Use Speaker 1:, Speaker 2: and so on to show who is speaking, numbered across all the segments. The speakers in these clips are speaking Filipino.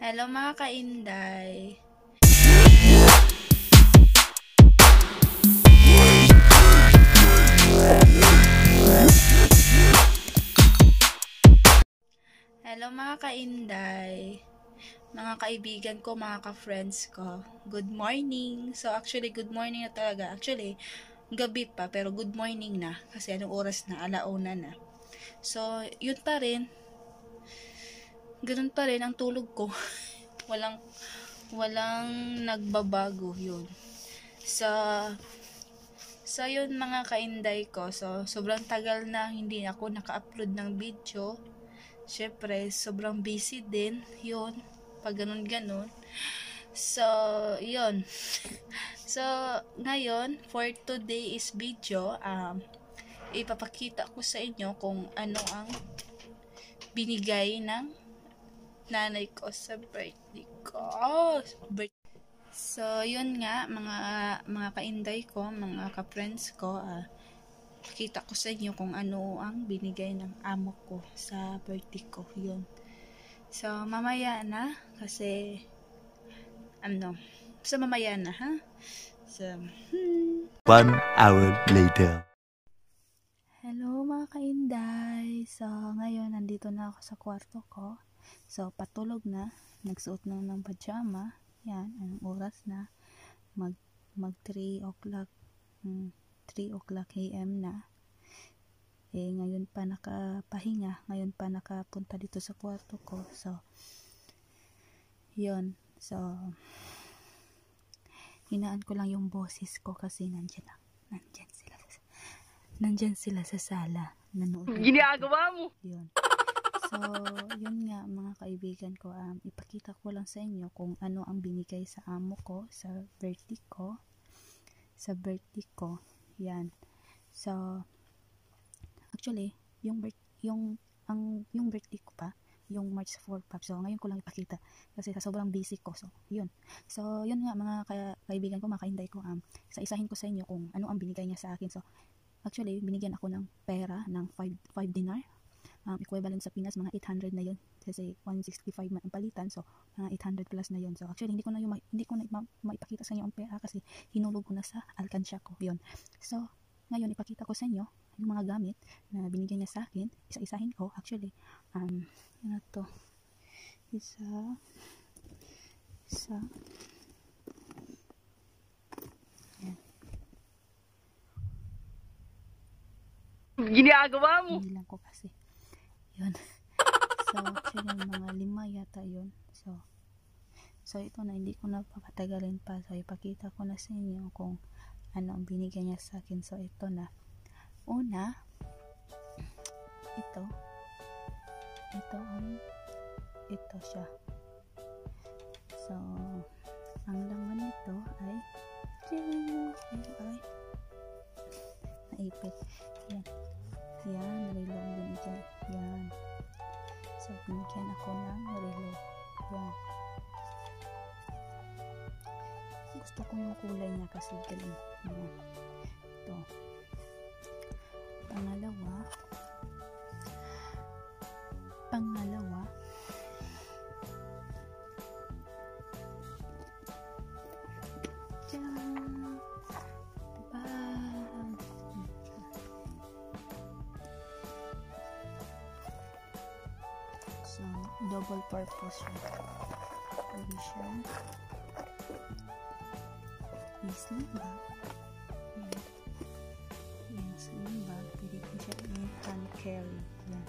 Speaker 1: Hello mga kainday. Hello mga kainday. Mga kaibigan ko, mga ka-friends ko. Good morning. So actually, good morning na talaga. Actually, gabi pa, pero good morning na. Kasi anong oras na? Alauna na. So, yun pa rin. Ganun pa rin ang tulog ko. walang, walang nagbabago yun. So, so yun mga kainday ko. So, sobrang tagal na hindi ako naka-upload ng video. Syempre, sobrang busy din. Yun. Pag ganun-ganun. So, yun. So, ngayon, for today's video, um, ipapakita ko sa inyo kung ano ang binigay ng nanay ko sa birthday ko. So, yun nga, mga, mga kainday ko, mga ka-friends ko, ah, pakita ko sa inyo kung ano ang binigay ng amo ko sa birthday ko. Yun. So, mamaya na, kasi, ano, so mamaya na, ha? So, hmm.
Speaker 2: One hour later.
Speaker 1: Hello mga kainday! So, ngayon nandito na ako sa kwarto ko. So, patulog na. Nagsuot na ng pajama. Yan, anong oras na. Mag, mag 3 o'clock. Hmm, 3 o'clock AM na. Eh, ngayon pa nakapahinga. Ngayon pa nakapunta dito sa kwarto ko. So, yun. So, hinaan ko lang yung boses ko kasi nandyan lang. Nandyan sila. Sa, nandyan sila sa sala. Nanood.
Speaker 3: Ginagawa mo!
Speaker 1: Yun. So, yun nga mga kaibigan ko, um, ipakita ko lang sa inyo kung ano ang binigay sa amo ko sa birthday ko. Sa birthday ko. Yan. So, actually, yung birth, yung ang yung birthday ko pa, yung March 4 pa. So, ngayon ko lang ipakita kasi sa sobrang busy ko. So, yun. So, yun nga mga ka- kaibigan ko, mga kainday ko, um, isa-isahin ko sa inyo kung ano ang binigay niya sa akin. So, actually, binigyan ako ng pera ng 5, 5 dinar. Um, equivalent sa Pinas, mga 800 na yun. Kasi 165 man ang palitan. So, mga 800 plus na yun. So, actually, hindi ko na yung, hindi ko na ma- maipakita sa inyo ang pera kasi hinulog ko na sa alkansya ko. Yun. So, ngayon, ipakita ko sa inyo yung mga gamit na binigyan niya sa akin. Isa-isahin ko. Actually, um, ano to? Isa, isa,
Speaker 3: Ginagawa mo!
Speaker 1: hindi lang ko kasi. Yun. so, actually, mga lima yata yun. So, so ito na, hindi ko na papatagalin pa. So, ipakita ko na sa inyo kung ano ang binigyan niya sa akin. So, ito na. Una, ito. Ito ang, ito siya. So, Gusto ko yung kulay niya kasi galing. Yan. Ito. Pangalawa. Pangalawa. Diyan. Bag. So, double purpose siya. Pwede siya. Sling bag. Yan. Yan, sling bag. Pwede ko siya i-hand carry. Yan.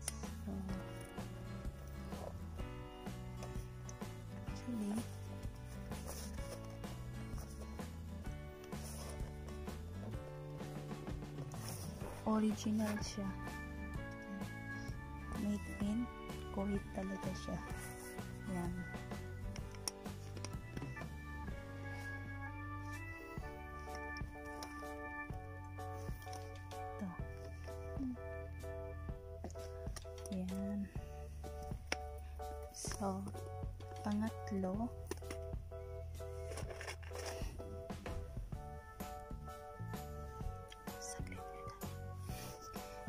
Speaker 1: So, actually, original siya. Made in Kuwait talaga siya. So, pangatlo, saglit.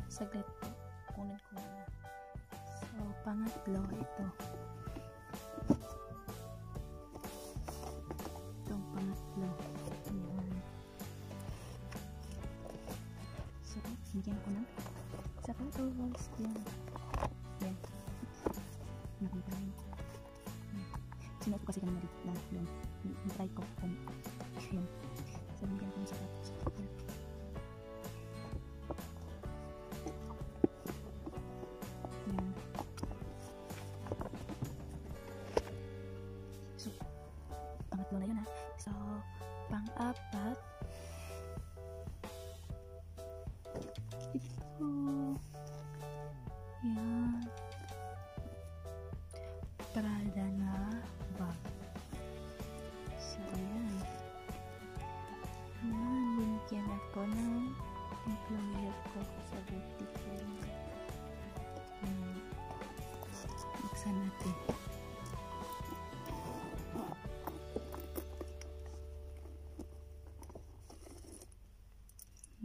Speaker 1: Saglit po. Kunin ko na. So, pangatlo, ito. Itong pangatlo. Ayan. So, bigyan ko ng sapatos. Yan. Yan. Nakita mo. Sinuot ko kasi kanina dito na doon. Try ko kung yun. So, bigyan ko ng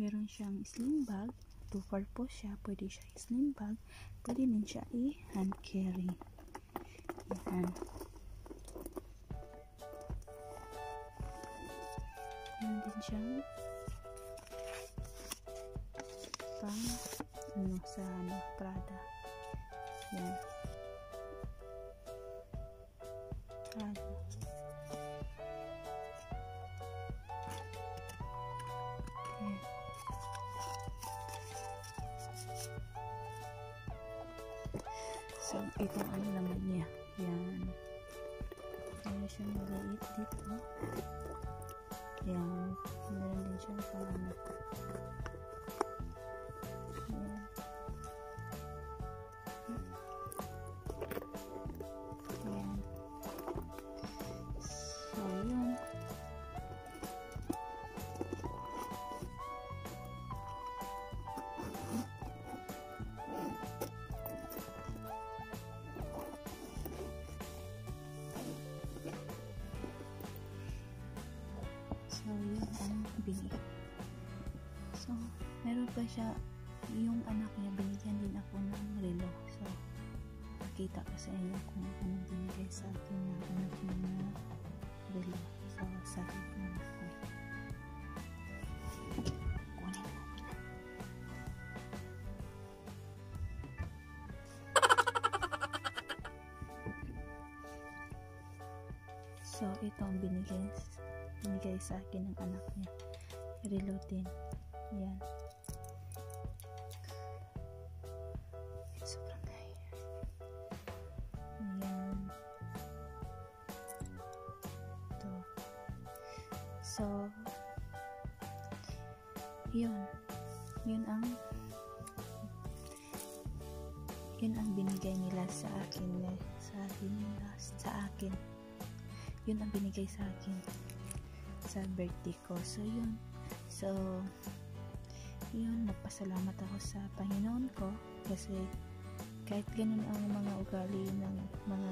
Speaker 1: Meron siyang slim bag. Two purpose siya. Pwede siya slim bag. Pwede din siya i-hand carry. Yan. Meron din siyang pang ano sa ano, Prada. Yan. So, ito ang laman niya. Yan. Meron siyang maliit dito. Yan. Meron din siyang pang pa siya, yung anak niya, binigyan din ako ng relo. So, pakita ko sa inyo kung anong binigay sa akin ng anak niya na relo. So, sa akin na ako. Kunin mo muna. So, ito ang binigay, binigay sa akin ng anak niya. Relo din. Yan. Sobrang kaya. Yan. Ito. So, yun. Yun ang yun ang binigay nila sa akin eh, sa akin sa akin yun ang binigay sa akin sa birthday ko so yun so yun nagpasalamat ako sa Panginoon ko kasi kahit ganun ang mga ugali ng mga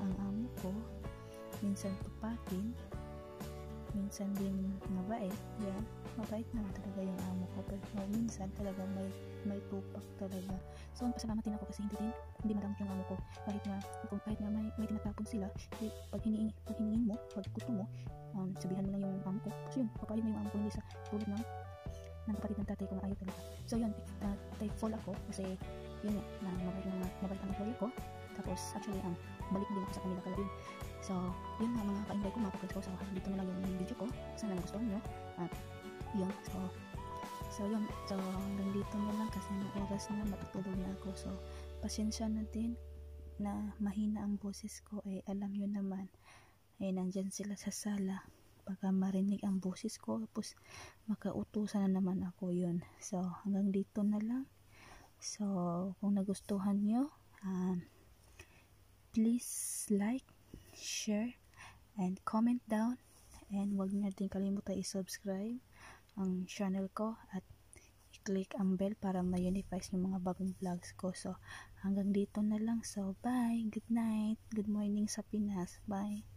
Speaker 1: ang amo ko minsan tupakin minsan din mabait yan mabait naman talaga yung amo ko pero minsan talaga may may tupak talaga. So pasalamat din ako kasi hindi din hindi madamot yung amo ko. Kahit nga kung kahit nga may, may tinatapon sila eh, pag hiniing pag hiningin mo pag gusto mo um, sabihan mo lang yung amo ko. Kasi yun papayag na yung amo ko hindi sa tulad ng ng kapatid ng tatay ko na ayaw talaga. So yun uh, thankful ako kasi nga na mabait na mabait ang employer ko. Tapos actually um, balik din ako sa kanila yun so yun nga mga ka-invite ko mga ko so dito na lang yung video ko. Sana nagustuhan nyo. At yun so so yun. So hanggang dito na lang kasi ng oras na matutulog na ako. So pasensya na din na mahina ang boses ko. Eh alam nyo naman eh nandyan sila sa sala. Baka marinig ang boses ko tapos makautusan na naman ako. Yun. So hanggang dito na lang so kung nagustuhan nyo um, please like share and comment down. And wag niyo din kalimutan i-subscribe ang channel ko at i-click ang bell para ma-unifies yung mga bagong vlogs ko. So hanggang dito na lang. So bye. Good night. Good morning sa Pinas. Bye